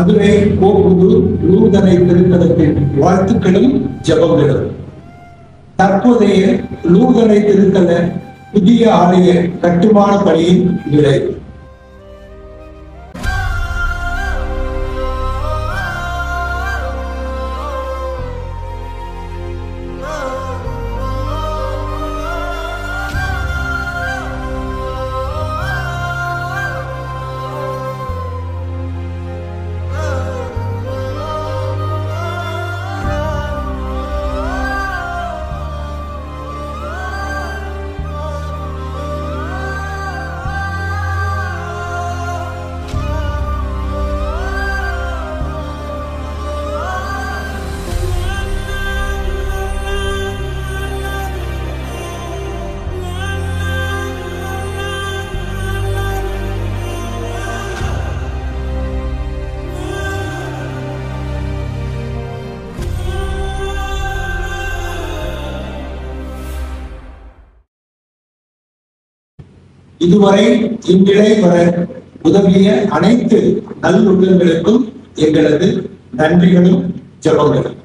மதுரை கோப்புது நூதனை திருத்தலத்தின் வாழ்த்துக்களும் ஜபங்களும். தற்போதைய நூதனை திருத்தல புதிய ஆலய கட்டுமான பணியின் விளைவு இதுவரை இந்நிலை வர உதவிய அனைத்து நல்லுள்ளங்களுக்கும் எங்களது நன்றிகளும் ஜபங்களும்.